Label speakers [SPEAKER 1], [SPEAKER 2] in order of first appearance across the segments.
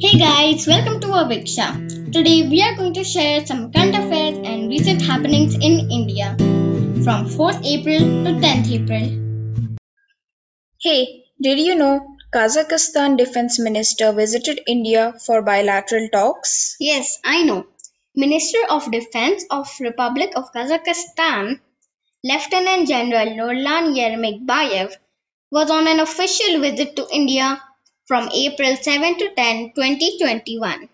[SPEAKER 1] Hey guys, welcome to Avigksha. Today we are going to share some current affairs and recent happenings in India from 4th April to 10th April.
[SPEAKER 2] Hey, did you know Kazakhstan Defense Minister visited India for bilateral talks?
[SPEAKER 1] Yes, I know. Minister of Defense of Republic of Kazakhstan, Lieutenant General Nurlan Yermekbayev was on an official visit to India from April 7 to 10, 2021.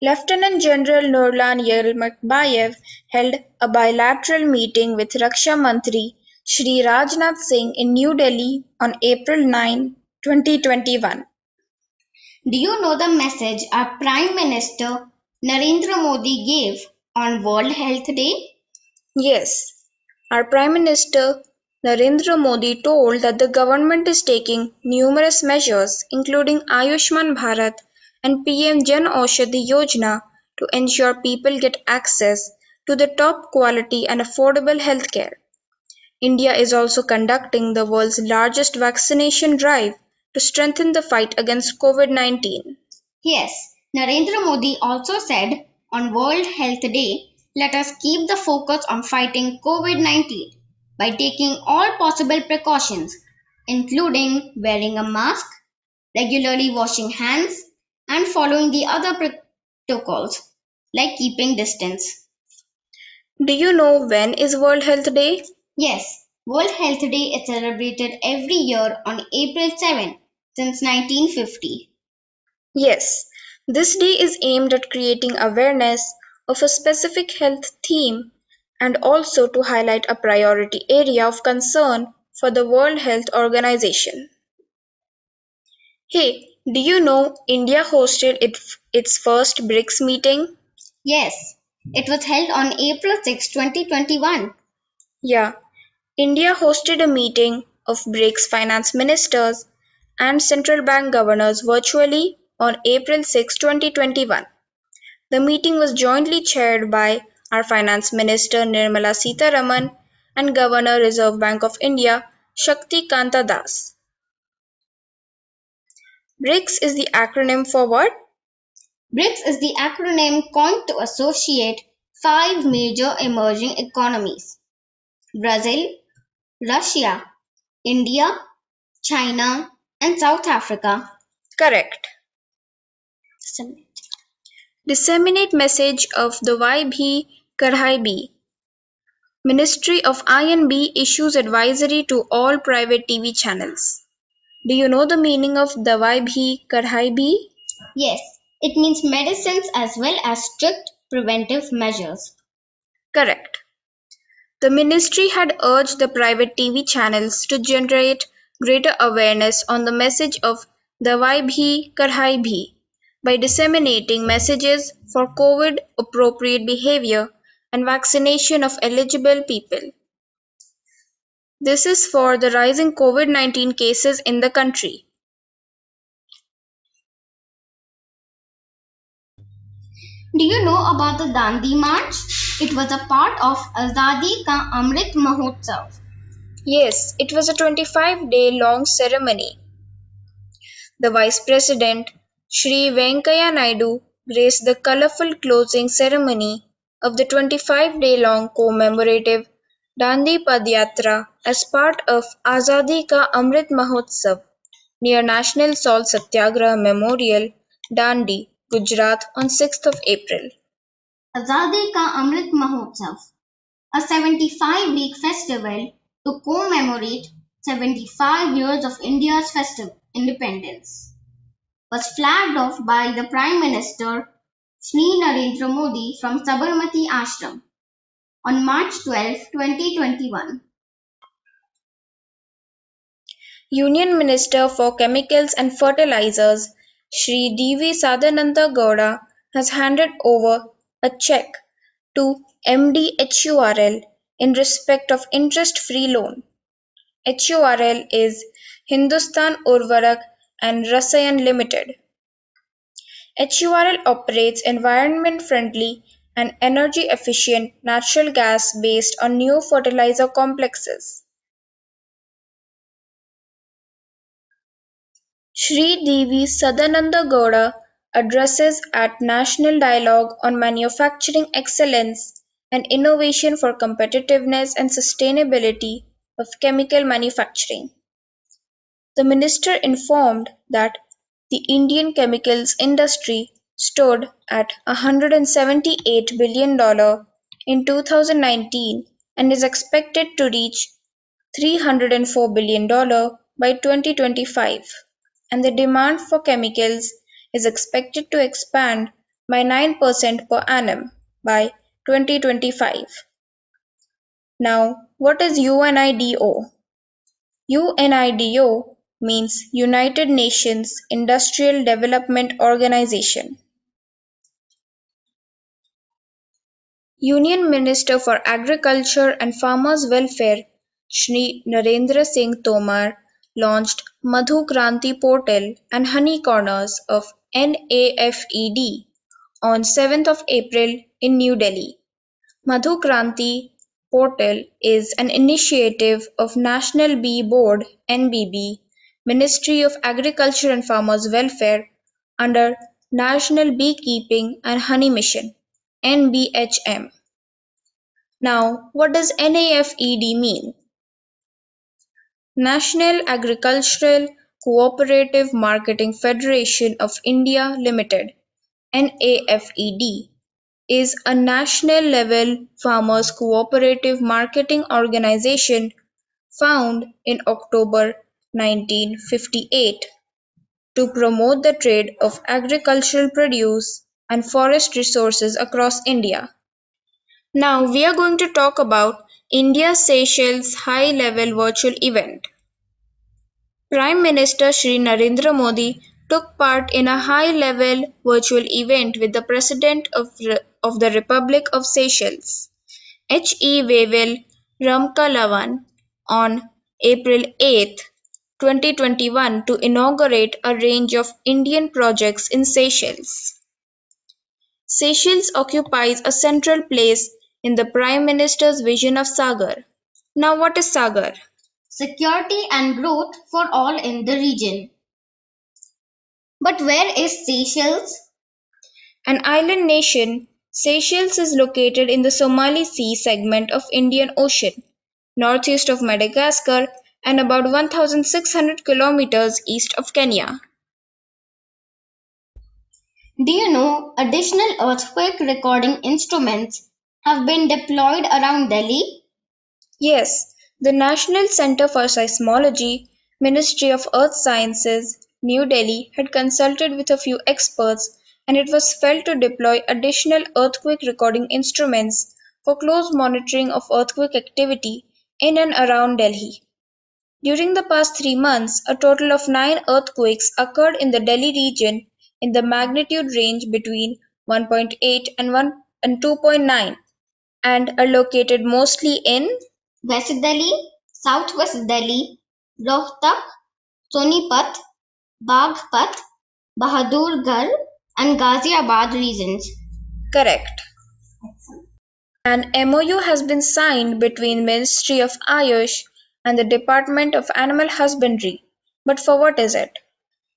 [SPEAKER 2] Lieutenant General Nurlan Yermekbayev held a bilateral meeting with Raksha Mantri Shri Rajnath Singh in New Delhi on April 9, 2021.
[SPEAKER 1] Do you know the message our Prime Minister Narendra Modi gave on World Health Day?
[SPEAKER 2] Yes, our Prime Minister Narendra Modi told that the government is taking numerous measures, including Ayushman Bharat and PM Jan Aushadhi Yojana, to ensure people get access to the top quality and affordable healthcare. India is also conducting the world's largest vaccination drive to strengthen the fight against COVID 19.
[SPEAKER 1] Yes, Narendra Modi also said on World Health Day, let us keep the focus on fighting COVID 19 by taking all possible precautions, including wearing a mask, regularly washing hands, and following the other protocols like keeping distance.
[SPEAKER 2] Do you know when is World Health Day?
[SPEAKER 1] Yes, World Health Day is celebrated every year on April 7 since 1950.
[SPEAKER 2] Yes, this day is aimed at creating awareness of a specific health theme and also to highlight a priority area of concern for the World Health Organization. Hey, do you know India hosted it, its first BRICS meeting?
[SPEAKER 1] Yes, it was held on April 6, 2021.
[SPEAKER 2] Yeah, India hosted a meeting of BRICS finance ministers and central bank governors virtually on April 6, 2021. The meeting was jointly chaired by our Finance Minister Nirmala Sitharaman and Governor Reserve Bank of India Shaktikanta Das. BRICS is the acronym for what?
[SPEAKER 1] BRICS is the acronym coined to associate five major emerging economies Brazil, Russia, India, China, and South Africa.
[SPEAKER 2] Correct. Disseminate message of the YB B. Ministry of I&B issues advisory to all private TV channels. Do you know the meaning of Dawai Bhi Karhai Bhi?
[SPEAKER 1] Yes, it means medicines as well as strict preventive measures.
[SPEAKER 2] Correct. The ministry had urged the private TV channels to generate greater awareness on the message of Dawai Bhi Karhai Bhi by disseminating messages for COVID appropriate behavior and vaccination of eligible people. This is for the rising COVID 19 cases in the country.
[SPEAKER 1] Do you know about the Dandi March? It was a part of Azadi Ka Amrit Mahotsav.
[SPEAKER 2] Yes, it was a 25 day long ceremony. The Vice President Shri Venkaiah Naidu graced the colorful closing ceremony of the 25 day long commemorative Dandi Padyatra as part of Azadi Ka Amrit Mahotsav near National Salt Satyagraha Memorial, Dandi, Gujarat on 6th of April.
[SPEAKER 1] Azadi Ka Amrit Mahotsav, a 75 week festival to commemorate 75 years of India's festival independence was flagged off by the Prime Minister Shri Narendra Modi from Sabarmati Ashram on March 12, 2021.
[SPEAKER 2] Union Minister for Chemicals and Fertilizers Shri D.V. Sadananda Gowda has handed over a check to MD HURL in respect of interest-free loan. HURL is Hindustan Urvarak and Rasayan Limited. HURL operates environment-friendly and energy-efficient natural gas based on new fertilizer complexes. Sri D.V. Sadananda Gowda addresses at National Dialogue on Manufacturing Excellence and Innovation for Competitiveness and Sustainability of Chemical Manufacturing. The minister informed that the Indian chemicals industry stood at $178 billion in 2019 and is expected to reach $304 billion by 2025, and the demand for chemicals is expected to expand by 9% per annum by 2025. Now, what is UNIDO? UNIDO means United Nations Industrial Development Organization. Union Minister for Agriculture and Farmers Welfare Shri Narendra Singh Tomar launched Madhu Kranti portal and honey corners of NAFED on 7th of April in New Delhi. Madhu Kranti portal is an initiative of National Bee Board NBB Ministry of Agriculture and Farmers Welfare under National Beekeeping and Honey Mission NBHM. Now, what does NAFED mean? National Agricultural Cooperative Marketing Federation of India Limited NAFED is a national level farmers cooperative marketing organization found in October 1958 to promote the trade of agricultural produce and forest resources across India. Now we are going to talk about India Seychelles High Level Virtual Event. Prime Minister Shri Narendra Modi took part in a high level virtual event with the President of, of the Republic of Seychelles, H.E. Wavel Ramkalawan, on April 8, 2021 to inaugurate a range of Indian projects in Seychelles. Seychelles occupies a central place in the Prime Minister's vision of Sagar. Now, what is Sagar?
[SPEAKER 1] Security and growth for all in the region. But where is Seychelles?
[SPEAKER 2] An island nation, Seychelles is located in the Somali Sea segment of Indian Ocean, northeast of Madagascar and about 1,600 kilometers east of Kenya.
[SPEAKER 1] Do you know additional earthquake recording instruments have been deployed around Delhi?
[SPEAKER 2] Yes, the National Center for Seismology, Ministry of Earth Sciences, New Delhi had consulted with a few experts and it was felt to deploy additional earthquake recording instruments for close monitoring of earthquake activity in and around Delhi. During the past three months, a total of nine earthquakes occurred in the Delhi region in the magnitude range between 1.8 and 1 and 2.9 and are located mostly in
[SPEAKER 1] West Delhi, Southwest Delhi, Rohtak, Sonipat, Baghpat, Bahadurgarh and Ghaziabad regions.
[SPEAKER 2] Correct. An MOU has been signed between Ministry of Ayush and the Department of Animal Husbandry. But for what is it?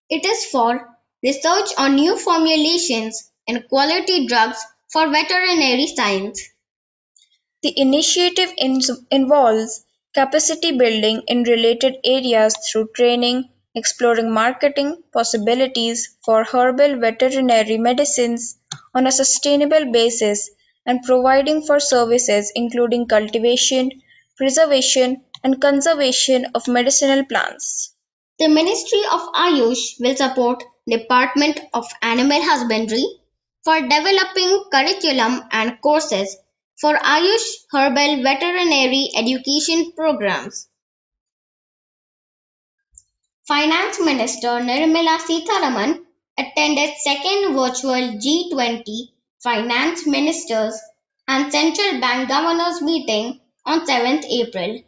[SPEAKER 1] It is for research on new formulations and quality drugs for veterinary science.
[SPEAKER 2] The initiative involves capacity building in related areas through training, exploring marketing possibilities for herbal veterinary medicines on a sustainable basis, and providing for services including cultivation, preservation, and conservation of medicinal plants.
[SPEAKER 1] The Ministry of Ayush will support Department of Animal Husbandry for developing curriculum and courses for Ayush herbal veterinary education programs. Finance Minister Nirmala Sitharaman attended second virtual G20 finance ministers and central bank governors meeting on 7th April.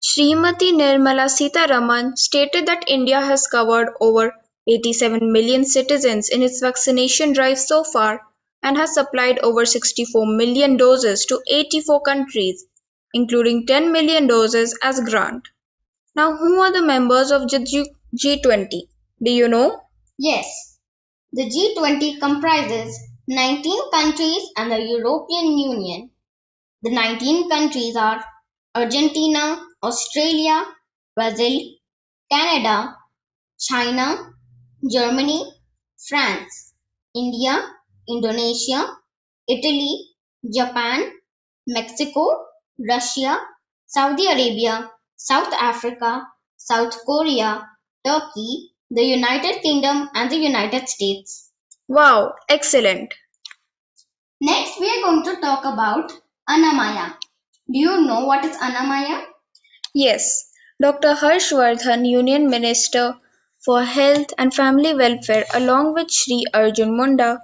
[SPEAKER 2] Srimati Nirmala Sitharaman stated that India has covered over 87 million citizens in its vaccination drive so far and has supplied over 64 million doses to 84 countries, including 10 million doses as grant. Now, who are the members of the G20. Do you know?
[SPEAKER 1] Yes, the G20 comprises 19 countries and the European Union. The 19 countries are Argentina, Australia, Brazil, Canada, China, Germany, France, India, Indonesia, Italy, Japan, Mexico, Russia, Saudi Arabia, South Africa, South Korea, Turkey, the United Kingdom, and the United States.
[SPEAKER 2] Wow, excellent.
[SPEAKER 1] Next, we are going to talk about Anamaya. Do you know what is Anamaya?
[SPEAKER 2] Yes, Dr. Harshvardhan, Union Minister for Health and Family Welfare, along with Sri Arjun Munda,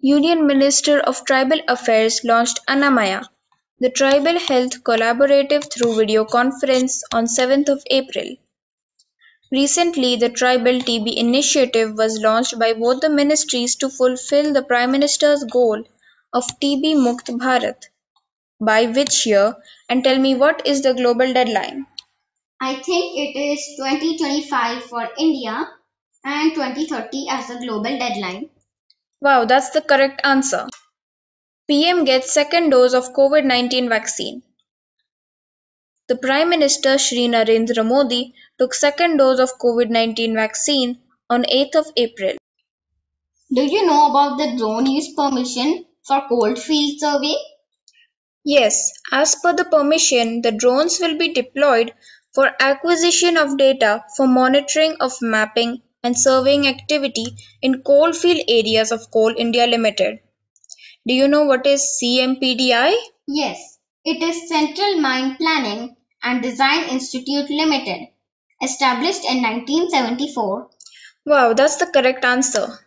[SPEAKER 2] Union Minister of Tribal Affairs, launched Anamaya, the Tribal Health Collaborative through video conference on 7th of April. Recently, the Tribal TB initiative was launched by both the ministries to fulfill the Prime Minister's goal of TB Mukt Bharat. By which year? And tell me what is the global deadline?
[SPEAKER 1] I think it is 2025 for India and 2030 as the global deadline.
[SPEAKER 2] Wow, that's the correct answer. PM gets second dose of COVID-19 vaccine. The Prime Minister Shri Narendra Modi took second dose of COVID-19 vaccine on 8th of April.
[SPEAKER 1] Do you know about the drone use permission for coalfield survey?
[SPEAKER 2] Yes, as per the permission, the drones will be deployed for acquisition of data for monitoring of mapping and surveying activity in coalfield areas of Coal India Limited. Do you know what is CMPDI?
[SPEAKER 1] Yes, it is Central Mine Planning and Design Institute Limited, established in 1974.
[SPEAKER 2] Wow, that's the correct answer.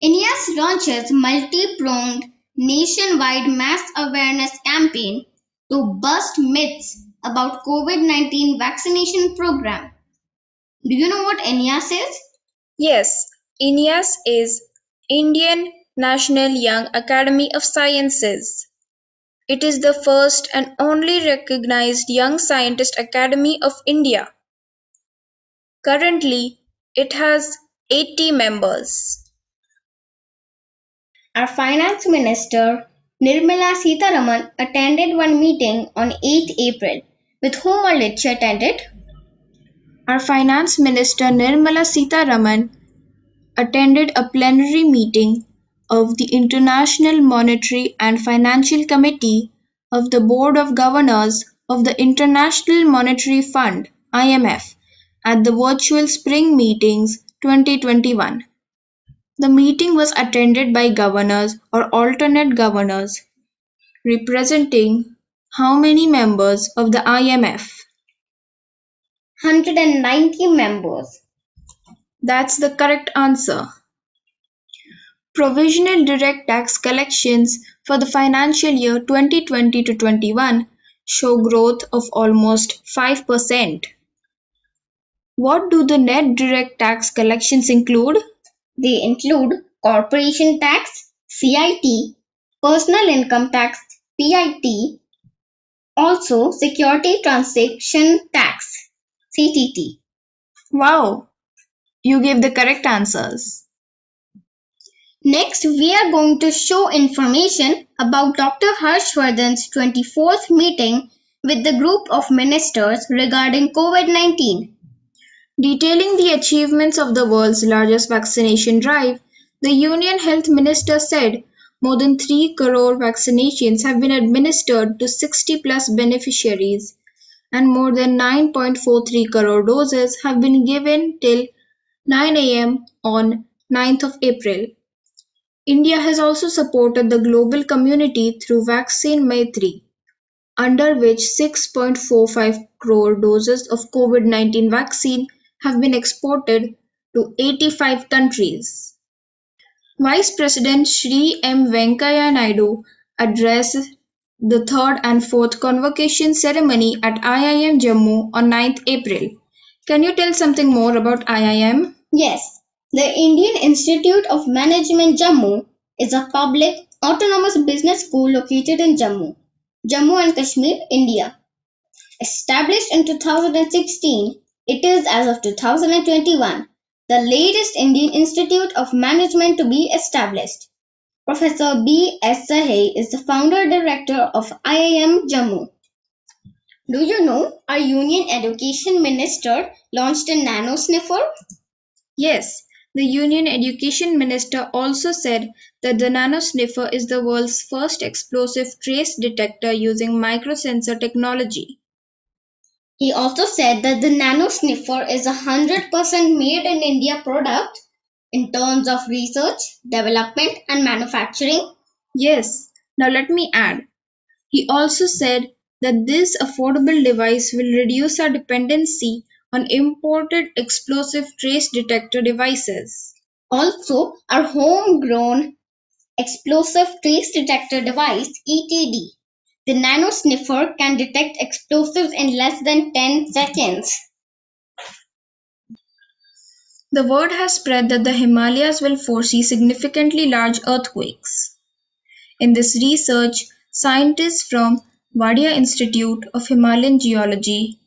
[SPEAKER 1] INYAS launches multi-pronged nationwide mass awareness campaign to bust myths about COVID-19 vaccination program. Do you know what INYAS is?
[SPEAKER 2] Yes, INYAS is Indian National Young Academy of Sciences. It is the first and only recognized Young Scientist Academy of India. Currently, it has 80 members.
[SPEAKER 1] Our Finance Minister Nirmala Sitharaman attended one meeting on 8 April. With whom she attended?
[SPEAKER 2] Our Finance Minister Nirmala Sitharaman attended a plenary meeting of the International Monetary and Financial Committee of the Board of Governors of the International Monetary Fund IMF at the virtual spring meetings 2021. The meeting was attended by governors or alternate governors representing how many members of the IMF?
[SPEAKER 1] 190 members.
[SPEAKER 2] That's the correct answer. Provisional direct tax collections for the financial year 2020 to 21 show growth of almost 5%. What do the net direct tax collections include?
[SPEAKER 1] They include corporation tax, CIT, personal income tax, PIT, also security transaction tax, CTT.
[SPEAKER 2] Wow, you gave the correct answers.
[SPEAKER 1] Next, we are going to show information about Dr. Harshvardhan's 24th meeting with the group of ministers regarding COVID-19.
[SPEAKER 2] Detailing the achievements of the world's largest vaccination drive, the Union Health Minister said more than 3 crore vaccinations have been administered to 60 plus beneficiaries and more than 9.43 crore doses have been given till 9 am on 9th of April. India has also supported the global community through Vaccine Maitri, under which 6.45 crore doses of COVID-19 vaccine have been exported to 85 countries. Vice President Shri M. Venkaiah Naidu addressed the third and fourth convocation ceremony at IIM Jammu on 9th April. Can you tell something more about IIM?
[SPEAKER 1] Yes, the Indian Institute of Management Jammu is a public autonomous business school located in Jammu, Jammu and Kashmir, India. Established in 2016, it is as of 2021 the latest Indian institute of management to be established. Professor B. S. Sahay is the founder director of IIM Jammu. Do you know our Union Education Minister launched a nano sniffer?
[SPEAKER 2] Yes, the Union Education Minister also said that the nano sniffer is the world's first explosive trace detector using microsensor technology.
[SPEAKER 1] He also said that the nano sniffer is a 100% made in India product in terms of research, development and manufacturing.
[SPEAKER 2] Yes, now let me add. He also said that this affordable device will reduce our dependency on imported explosive trace detector devices.
[SPEAKER 1] Also, our homegrown explosive trace detector device ETD, the nano sniffer can detect explosives in less than 10 seconds.
[SPEAKER 2] The word has spread that the Himalayas will foresee significantly large earthquakes. In this research, scientists from Wadia Institute of Himalayan Geology,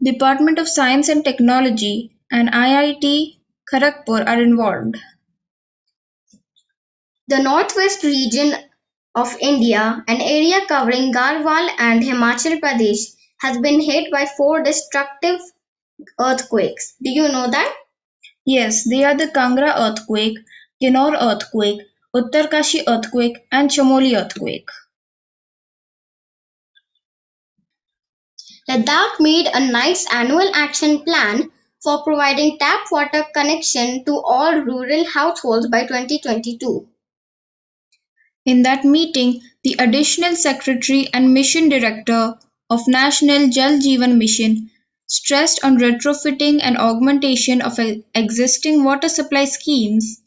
[SPEAKER 2] Department of Science and Technology, and IIT Kharagpur are involved.
[SPEAKER 1] The northwest region of India, an area covering Garhwal and Himachal Pradesh, has been hit by four destructive earthquakes. Do you know that?
[SPEAKER 2] Yes, they are the Kangra earthquake, Kinnaur earthquake, Uttarkashi earthquake, and Chamoli earthquake.
[SPEAKER 1] Ladakh made a nice annual action plan for providing tap water connection to all rural households by 2022.
[SPEAKER 2] In that meeting, the Additional Secretary and Mission Director of National Jal Jeevan Mission stressed on retrofitting and augmentation of existing water supply schemes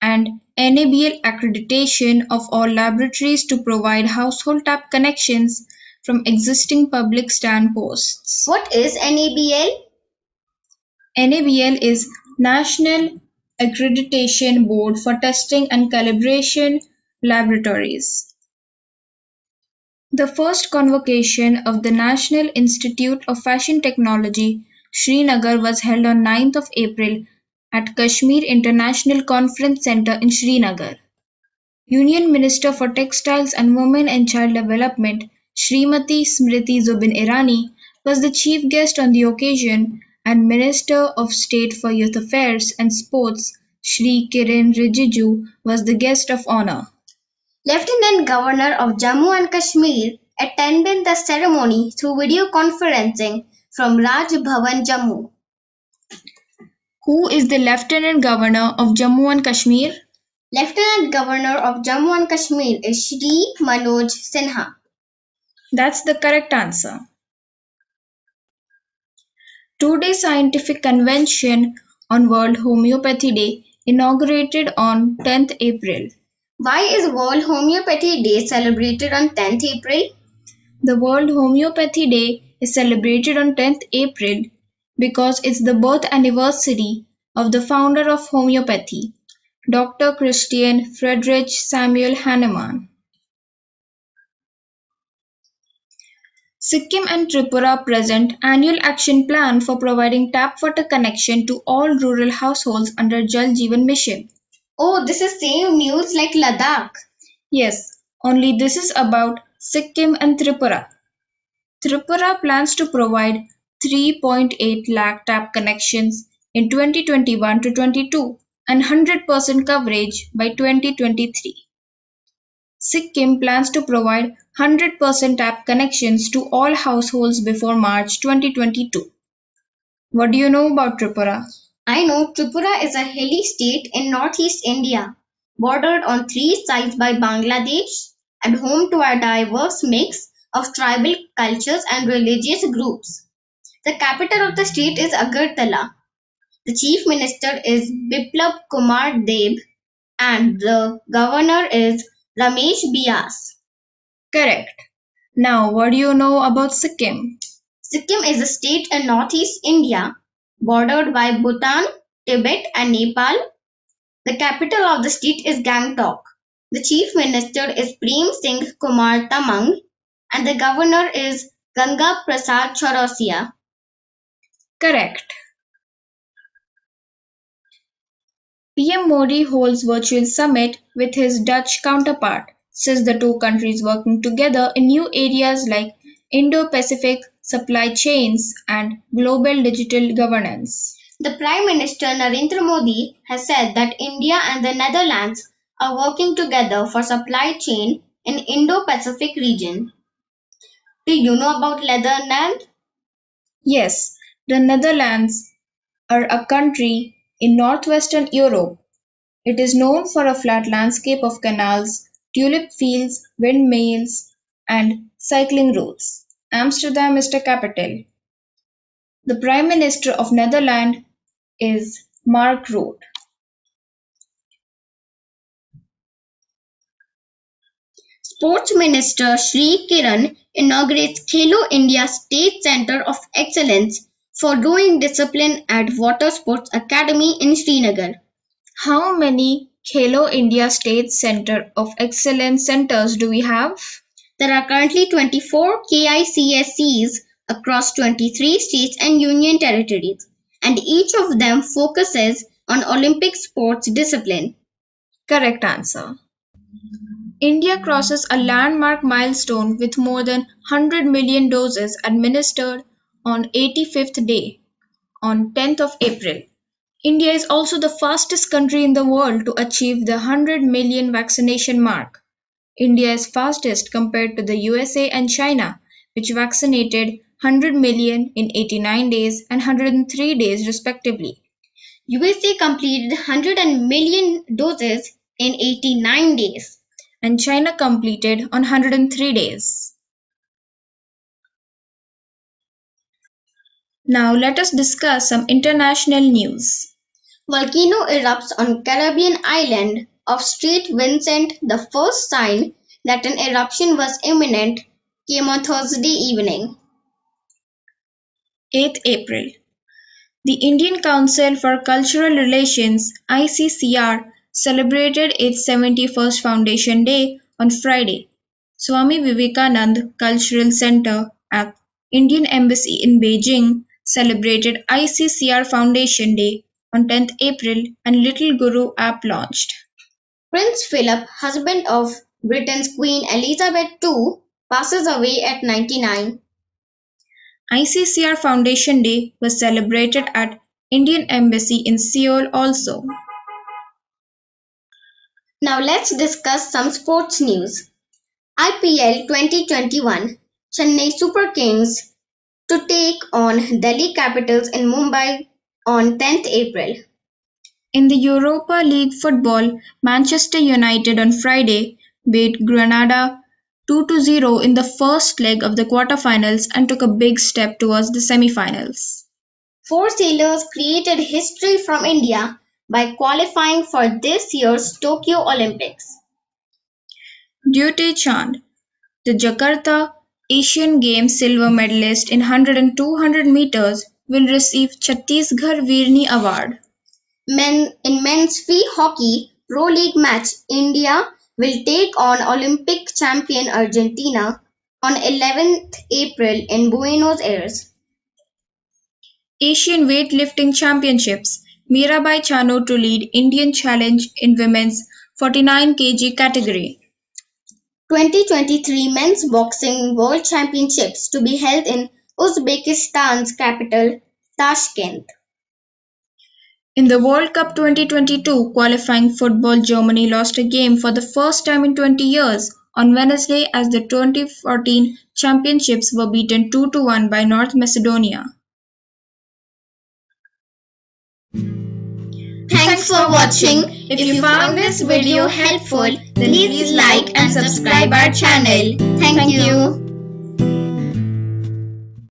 [SPEAKER 2] and NABL accreditation of all laboratories to provide household tap connections from existing public stand posts.
[SPEAKER 1] What is NABL?
[SPEAKER 2] NABL is National Accreditation Board for Testing and Calibration Laboratories. The first convocation of the National Institute of Fashion Technology, Srinagar was held on 9th of April at Kashmir International Conference Centre in Srinagar. Union Minister for Textiles and Women and Child Development Srimati Smriti Zubin Irani was the chief guest on the occasion and Minister of State for Youth Affairs and Sports Shri Kiren Rijiju was the guest of honor.
[SPEAKER 1] Lieutenant Governor of Jammu and Kashmir attended the ceremony through video conferencing from Raj Bhavan, Jammu.
[SPEAKER 2] Who is the Lieutenant Governor of Jammu and Kashmir?
[SPEAKER 1] Lieutenant Governor of Jammu and Kashmir is Shri Manoj Sinha.
[SPEAKER 2] That's the correct answer. Two-day scientific convention on World Homeopathy Day inaugurated on 10th April.
[SPEAKER 1] Why is World Homeopathy Day celebrated on 10th April?
[SPEAKER 2] The World Homeopathy Day is celebrated on 10th April because it's the birth anniversary of the founder of homeopathy, Dr. Christian Friedrich Samuel Hahnemann. Sikkim and Tripura present annual action plan for providing tap water connection to all rural households under Jal Jeevan Mission.
[SPEAKER 1] Oh, this is same news like Ladakh.
[SPEAKER 2] Yes, only this is about Sikkim and Tripura. Tripura plans to provide 3.8 lakh tap connections in 2021 to 22 and 100% coverage by 2023. Sikkim plans to provide 100% tap connections to all households before March 2022. What do you know about Tripura?
[SPEAKER 1] I know Tripura is a hilly state in northeast India, bordered on three sides by Bangladesh and home to a diverse mix of tribal cultures and religious groups. The capital of the state is Agartala. The chief minister is Biplab Kumar Deb and the governor is Ramesh Bais.
[SPEAKER 2] Correct. Now, what do you know about Sikkim?
[SPEAKER 1] Sikkim is a state in northeast India, bordered by Bhutan, Tibet, and Nepal. The capital of the state is Gangtok. The chief minister is Prem Singh Kumar Tamang, and the governor is Ganga Prasad Chaurasia.
[SPEAKER 2] Correct. PM Modi holds virtual summit with his Dutch counterpart, says the two countries working together in new areas like Indo-Pacific supply chains and global digital governance.
[SPEAKER 1] The Prime Minister Narendra Modi has said that India and the Netherlands are working together for supply chain in Indo-Pacific region. Do you know about Netherlands?
[SPEAKER 2] Yes, the Netherlands are a country in northwestern Europe. It is known for a flat landscape of canals, tulip fields, windmills, and cycling routes. Amsterdam is the capital. The Prime Minister of Netherlands is Mark Rutte.
[SPEAKER 1] Sports Minister Sri Kiren inaugurates Khelo India State Centre of Excellence for Rowing Discipline at Water Sports Academy in Srinagar.
[SPEAKER 2] How many Khelo India State Centre of Excellence centers do we have?
[SPEAKER 1] There are currently 24 KICSCs across 23 states and union territories, and each of them focuses on Olympic sports discipline.
[SPEAKER 2] Correct answer. India crosses a landmark milestone with more than 100 million doses administered on 85th day on 10th of April. India is also the fastest country in the world to achieve the 100 million vaccination mark. India is fastest compared to the USA and China, which vaccinated 100 million in 89 days and 103 days respectively.
[SPEAKER 1] USA completed 100 million doses in 89 days.
[SPEAKER 2] And China completed on 103 days. Now let us discuss some international news.
[SPEAKER 1] Volcano erupts on Caribbean island of St. Vincent. The first sign that an eruption was imminent came on Thursday evening.
[SPEAKER 2] 8th April. The Indian Council for Cultural Relations ICCR celebrated its 71st Foundation Day on Friday. Swami Vivekanand Cultural Center at Indian Embassy in Beijing celebrated ICCR Foundation Day on 10th April and Little Guru app launched.
[SPEAKER 1] Prince Philip, husband of Britain's Queen Elizabeth II, passes away at 99.
[SPEAKER 2] ICCR Foundation Day was celebrated at Indian Embassy in Seoul also.
[SPEAKER 1] Now let's discuss some sports news. IPL 2021 Chennai Super Kings to take on Delhi Capitals in Mumbai on 10th April.
[SPEAKER 2] In the Europa League football, Manchester United on Friday beat Granada 2-0 in the first leg of the quarter-finals and took a big step towards the semi-finals.
[SPEAKER 1] Four sailors created history from India by qualifying for this year's Tokyo Olympics.
[SPEAKER 2] Dutee Chand, the Jakarta Asian Games silver medalist in 100 and 200 meters, will receive Chhattisgarh Virni Award.
[SPEAKER 1] Men, in men's free hockey pro league match, India will take on Olympic champion Argentina on 11th April in Buenos Aires.
[SPEAKER 2] Asian Weightlifting Championships Mirabai Chanu to lead Indian challenge in women's 49 kg category.
[SPEAKER 1] 2023 Men's Boxing World Championships to be held in Uzbekistan's capital Tashkent.
[SPEAKER 2] In the World Cup 2022 qualifying football Germany lost a game for the first time in 20 years on Wednesday as the 2014 championships were beaten 2-1 by North Macedonia.
[SPEAKER 1] Thanks for watching. If you found this video helpful, please like and subscribe our channel. Thank you.